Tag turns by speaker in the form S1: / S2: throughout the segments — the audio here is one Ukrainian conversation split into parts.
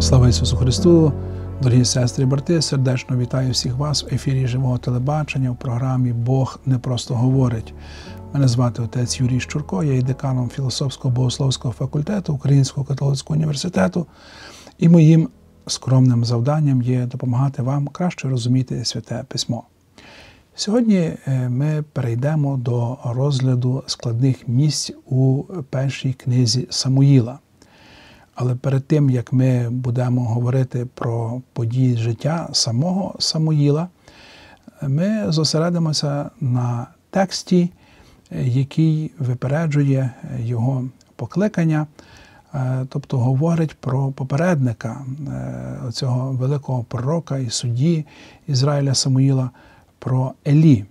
S1: Слава Ісусу Христу, дорогі сестри і брати, сердечно вітаю всіх вас в ефірі живого телебачення в програмі Бог не просто говорить. Мене звати отець Юрій Щурко, я є деканом філософського богословського факультету Українського католицького університету, і моїм скромним завданням є допомагати вам краще розуміти святе письмо. Сьогодні е, ми перейдемо до розгляду складних місць у першій книзі Самуїла. Але перед тим, як ми будемо говорити про події життя самого Самуїла, ми зосередимося на тексті, який випереджує його покликання, е, тобто говорить про попередника е, цього великого пророка і судді Ізраїля Самуїла, про Елі.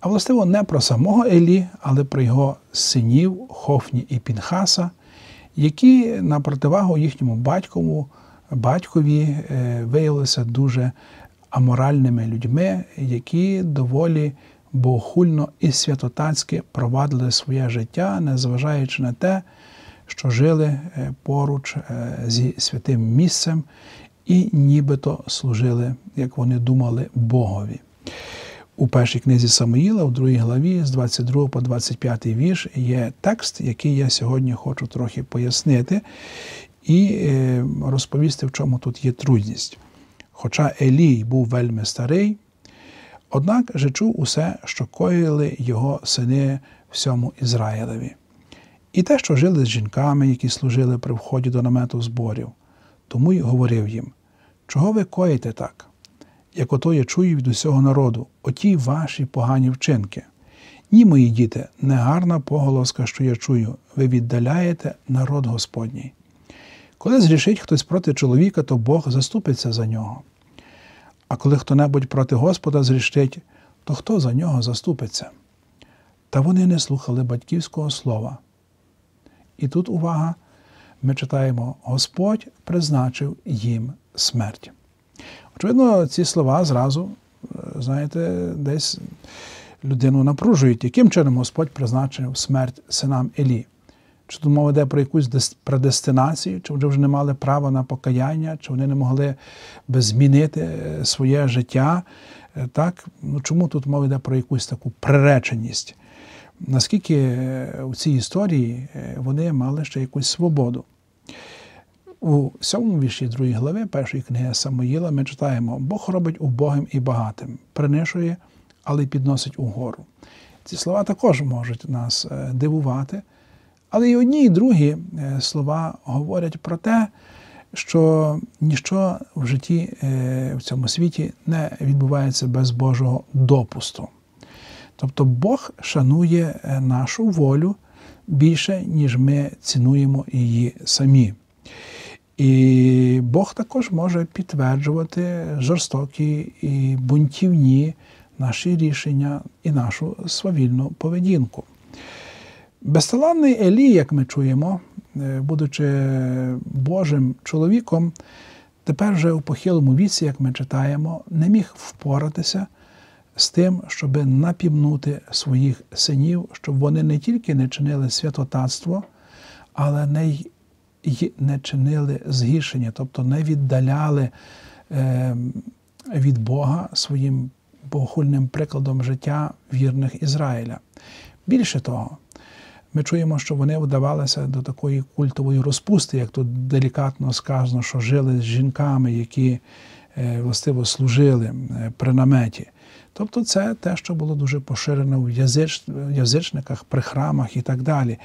S1: А властиво не про самого Елі, але про його синів Хофні і Пінхаса які на противагу їхньому батькову, батькові е, виявилися дуже аморальними людьми, які доволі богохульно і святотацьки провадили своє життя, незважаючи на те, що жили е, поруч е, зі святим місцем і нібито служили, як вони думали, Богові. У першій книзі Самуїла, у другій главі, з 22 по 25 вірш, є текст, який я сьогодні хочу трохи пояснити і е, розповісти, в чому тут є трудність. Хоча Елій був вельми старий, однак же чув усе, що коїли його сини всьому Ізраїлеві. І те, що жили з жінками, які служили при вході до намету зборів, тому й говорив їм: чого ви коїте так? Як ото я чую від усього народу, оті ваші погані вчинки. Ні, мої діти, не гарна поголоска, що я чую, ви віддаляєте народ Господній. Коли зрішить хтось проти чоловіка, то Бог заступиться за нього. А коли хто небудь проти Господа зрішить, то хто за нього заступиться? Та вони не слухали батьківського слова. І тут увага, ми читаємо: Господь призначив їм смерть. Очевидно, ці слова зразу, е, знаєте, десь людину напружують, яким чином Господь призначив смерть синам Елі. Чи тут мова йде про якусь предестинацію, чи вони вже не мали права на покаяння, чи вони не могли би змінити е, своє життя. Е, так? Ну, Чому тут мова йде про якусь таку приреченість? Наскільки у цій історії вони мали ще якусь свободу? У сьомому вірші другої глави першої книги Самоїла ми читаємо: Бог робить убогим і багатим, принишує, але й підносить угору. Ці слова також можуть нас е, дивувати. Але і одні, і другі е, слова говорять про те, що ніщо в житті е, в цьому світі не відбувається без Божого допусту. Тобто Бог шанує нашу волю більше, ніж ми цінуємо її самі. І Бог також може підтверджувати жорстокі і бунтівні наші рішення і нашу свавільну поведінку. Безталанний Елій, як ми чуємо, е, будучи Божим чоловіком, тепер вже у похилому віці, як ми читаємо, не міг впоратися з тим, щоб напівнути своїх синів, щоб вони не тільки не чинили святотатство, але не й і не чинили згіршення, тобто не віддаляли е, від Бога своїм богохульним прикладом життя вірних Ізраїля. Більше того, ми чуємо, що вони вдавалися до такої культової розпусти, як тут делікатно сказано, що жили з жінками, які е, властиво служили е, при наметі. Тобто це те, що було дуже поширено в язич, язичниках, при храмах і так далі.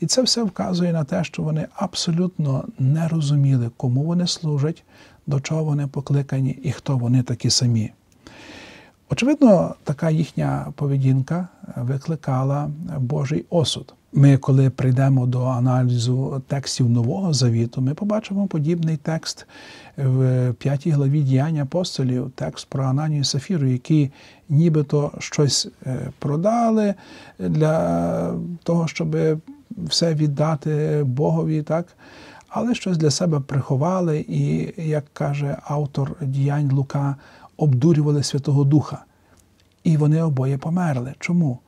S1: І це все вказує на те, що вони абсолютно не розуміли, кому вони служать, до чого вони покликані і хто вони такі самі. Очевидно, така їхня поведінка викликала Божий осуд. Ми, коли прийдемо до аналізу текстів Нового Завіту, ми побачимо подібний текст в п'ятій главі діяння апостолів, текст про Ананію і Сафіру, які нібито щось е, продали для того, щоб все віддати Богові, так? але щось для себе приховали, і, як каже автор діянь Лука, обдурювали Святого Духа. І вони обоє померли. Чому?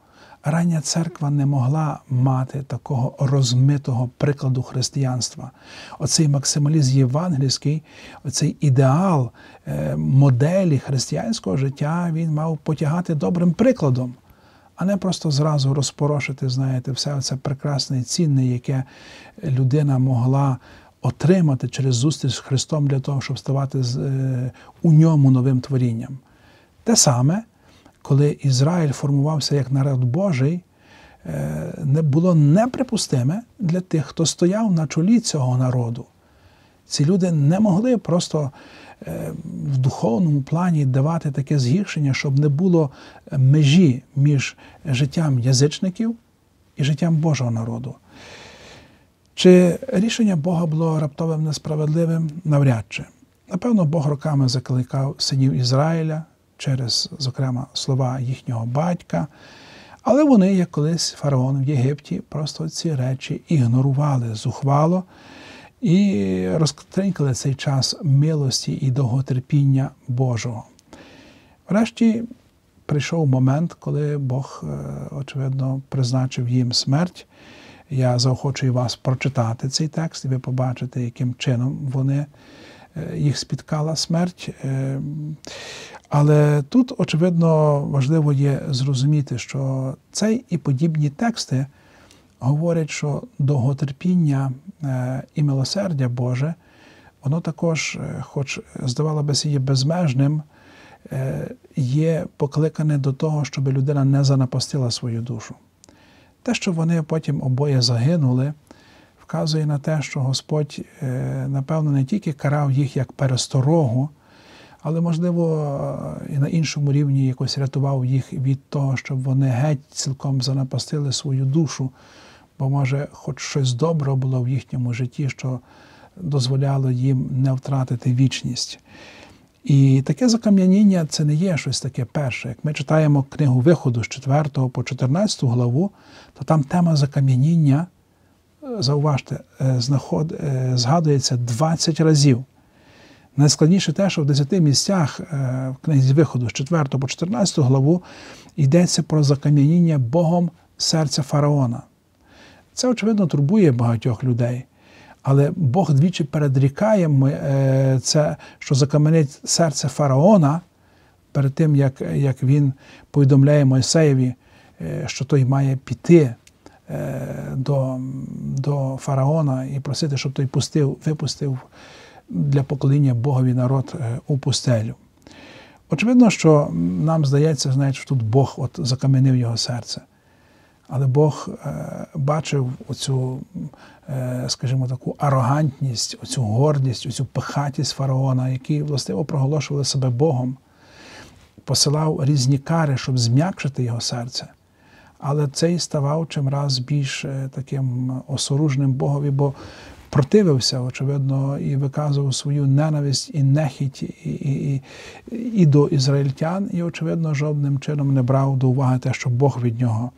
S1: Рання церква не могла мати такого розмитого прикладу християнства. Оцей максималізм євангельський, оцей ідеал е, моделі християнського життя він мав потягати добрим прикладом, а не просто зразу розпорошити, знаєте, все це прекрасне і цінне, яке людина могла. Отримати через зустріч з Христом для того, щоб ставати е, у ньому новим творінням. Те саме коли Ізраїль формувався як народ Божий, е, не було неприпустиме для тих, хто стояв на чолі цього народу. Ці люди не могли просто е, в духовному плані давати таке згіршення, щоб не було межі між життям язичників і життям Божого народу. Чи рішення Бога було раптовим несправедливим? Навряд чи. Напевно, Бог роками закликав синів Ізраїля через, зокрема, слова їхнього батька. Але вони, як колись фараон в Єгипті, просто ці речі ігнорували зухвало і розтринькали цей час милості і довготерпіння Божого. Врешті прийшов момент, коли Бог, е, очевидно, призначив їм смерть. Я заохочую вас прочитати цей текст, і ви побачите, яким чином вони їх спіткала смерть. Е, але тут, очевидно, важливо є зрозуміти, що цей і подібні тексти говорять, що довготерпіння е, і милосердя Боже, воно також, е, хоч здавало би є безмежним, е, є покликане до того, щоб людина не занапастила свою душу. Те, що вони потім обоє загинули, вказує на те, що Господь, напевно, не тільки карав їх як пересторогу але, можливо, і на іншому рівні якось рятував їх від того, щоб вони геть цілком занапастили свою душу, бо, може, хоч щось добре було в їхньому житті, що дозволяло їм не втратити вічність. І таке закам'яніння це не є щось таке перше. Як ми читаємо книгу виходу з 4 по 14 главу, то там тема закам'яніння, зауважте, е, знаход... Е, згадується 20 разів. Найскладніше те, що в 10 місцях е, в книзі виходу з 4 по 14 главу йдеться про закам'яніння Богом серця фараона. Це, очевидно, турбує багатьох людей. Але Бог двічі передрікає це, що закам'янить серце фараона перед тим, як він повідомляє Мойсеєві, що той має піти до до фараона і просити, щоб той пустив, випустив для покоління Богові народ е, у пустелю. Очевидно, що нам здається, знаєте, що тут Бог от закам'янив його серце. Але Бог е, бачив оцю, е, скажімо, таку арогантність, оцю гордість, оцю пихатість фараона, які властиво проголошували себе Богом, посилав різні кари, щоб зм'якшити його серце. Але цей ставав чимраз більш таким осоружним Богові, бо противився, очевидно, і виказував свою ненависть і нехіть і, і, і, і до ізраїльтян, і, очевидно, жодним чином не брав до уваги те, що Бог від нього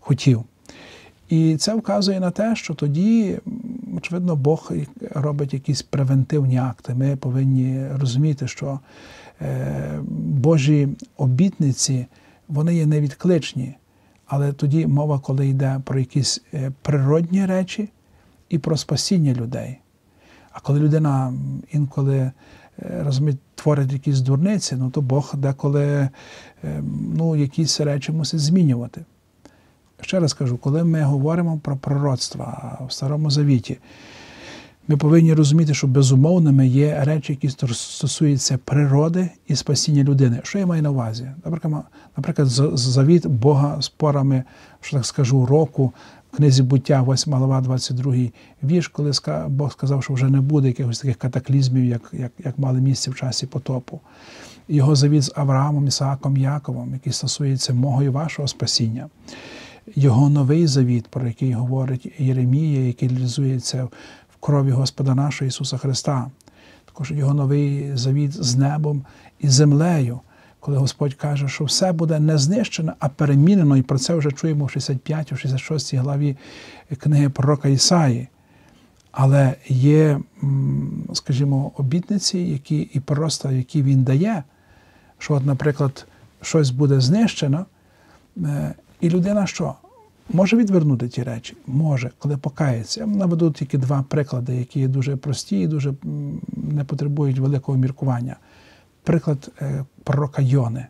S1: хотів. І це вказує на те, що тоді, очевидно, Бог робить якісь превентивні акти. Ми повинні розуміти, що е, Божі обітниці вони є невідкличні. Але тоді мова, коли йде про якісь е, природні речі, і про спасіння людей. А коли людина інколи е, розуміє, творить якісь дурниці, ну то Бог деколи е, ну, якісь речі мусить змінювати. Ще раз кажу, коли ми говоримо про пророцтва в Старому Завіті, ми повинні розуміти, що безумовними є речі, які стосуються природи і спасіння людини. Що я маю на увазі? Наприклад, завіт Бога з порами, що так скажу, року, в книзі буття, 8 глава, 22 вірш, коли Бог сказав, що вже не буде якихось таких катаклізмів, як як, як мали місце в часі потопу. Його завіт з Авраамом, Ісааком, Яковом, який стосується мого і вашого спасіння. Його новий завіт, про який говорить Єремія, який реалізується крові Господа нашого Ісуса Христа. Також його новий завіт з небом і землею коли Господь каже, що все буде не знищено, а перемінено, і про це вже чуємо в 65 66 главі книги пророка Ісаї. Але є, скажімо, обітниці, які і просто які він дає, що, от, наприклад, щось буде знищено, е, І людина що? Може відвернути ті речі? Може, коли покається. Я наведу тільки два приклади, які є дуже прості і дуже не потребують великого міркування. Приклад е, пророка Йони.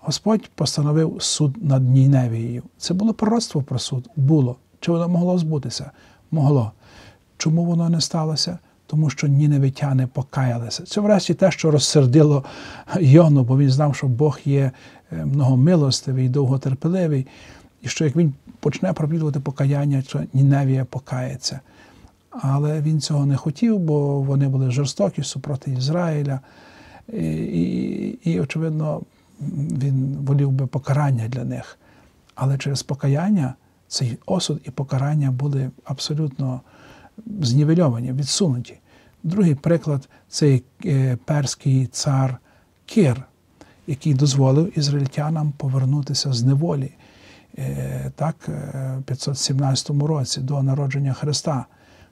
S1: Господь постановив суд над Ніневією. Це було пророцтво про суд? Було. Чи воно могло збутися? Могло. Чому воно не сталося? Тому що ніневитяни покаялися. Це врешті те, що розсердило Йону, бо він знав, що Бог є е, многомилостивий, довготерпеливий, і що як він почне проповідувати покаяння, то Ніневія покається. Але він цього не хотів, бо вони були жорстокі супроти Ізраїля. І, і, і очевидно, він волів би покарання для них. Але через покаяння цей осуд і покарання були абсолютно знівельовані, відсунуті. Другий приклад це е, перський цар Кир, який дозволив ізраїльтянам повернутися з неволі так, е, в 517 році до народження Христа.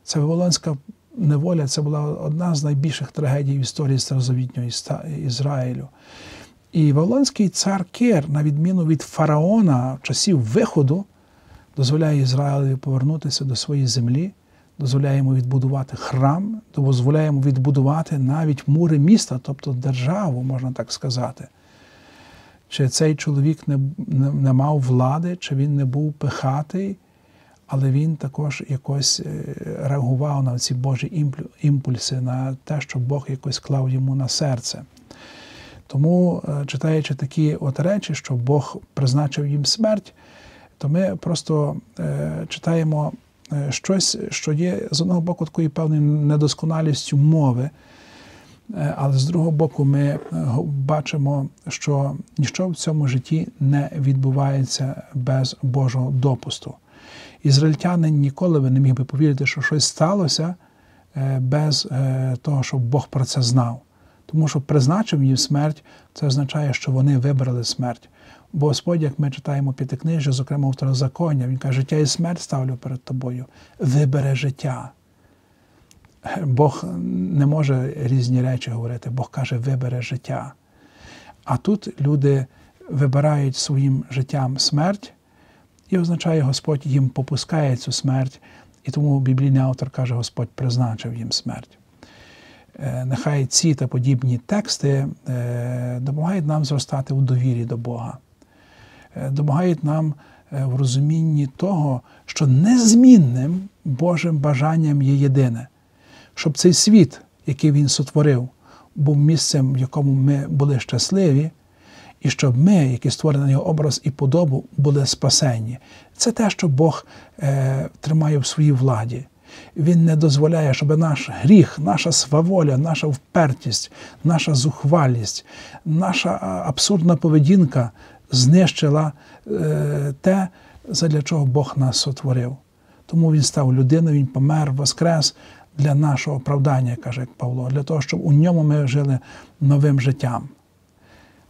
S1: Це Вавилонська неволя це була одна з найбільших трагедій в історії старозавітнього Ізраїлю. І Вавилонський цар Кир, на відміну від фараона часів виходу, дозволяє Ізраїлеві повернутися до своєї землі, дозволяє йому відбудувати храм, дозволяє йому відбудувати навіть мури міста, тобто державу, можна так сказати. Чи цей чоловік не, не, не мав влади, чи він не був пихатий, але він також якось е, реагував на ці Божі імпульси, на те, що Бог якось клав йому на серце. Тому, е, читаючи такі от речі, що Бог призначив їм смерть, то ми просто е, читаємо щось, що є з одного боку такою певною недосконалістю мови, але з другого боку, ми бачимо, що ніщо в цьому житті не відбувається без Божого допусту. Ізраїльтянин ніколи би не міг би повірити, що щось сталося без того, щоб Бог про це знав. Тому що призначив їм смерть, це означає, що вони вибрали смерть. Бо Господь, як ми читаємо п'ятикнижжя, зокрема Второзаконня, Він каже, життя і смерть ставлю перед тобою. Вибере життя. Бог не може різні речі говорити, Бог каже, вибере життя. А тут люди вибирають своїм життям смерть, і означає, Господь їм попускає цю смерть, і тому біблійний автор каже, Господь призначив їм смерть. Е, нехай ці та подібні тексти е, допомагають нам зростати у довірі до Бога, е, допомагають нам в розумінні того, що незмінним Божим бажанням є єдине, щоб цей світ, який Він сотворив, був місцем, в якому ми були щасливі, і щоб ми, які створені на його образ і подобу, були спасені. Це те, що Бог е, тримає в своїй владі. Він не дозволяє, щоб наш гріх, наша сваволя, наша впертість, наша зухвалість, наша абсурдна поведінка знищила е, те, задля чого Бог нас сотворив. Тому він став людиною, він помер, воскрес для нашого оправдання, каже Павло, для того, щоб у ньому ми жили новим життям.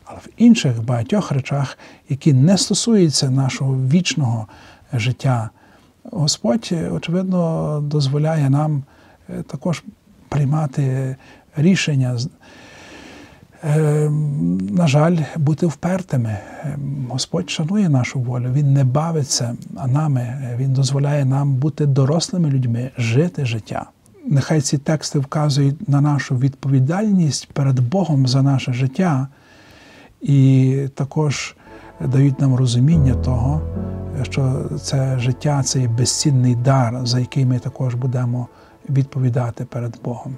S1: Але в інших багатьох речах, які не стосуються нашого вічного життя, Господь, очевидно, дозволяє нам е, також приймати рішення. Е, на жаль, бути впертими. Господь шанує нашу волю, Він не бавиться нами, Він дозволяє нам бути дорослими людьми, жити життя. Нехай ці тексти вказують на нашу відповідальність перед Богом за наше життя і також дають нам розуміння того, що це життя це безцінний дар, за який ми також будемо відповідати перед Богом.